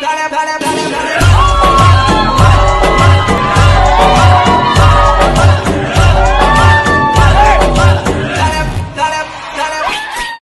dale, dale, dale.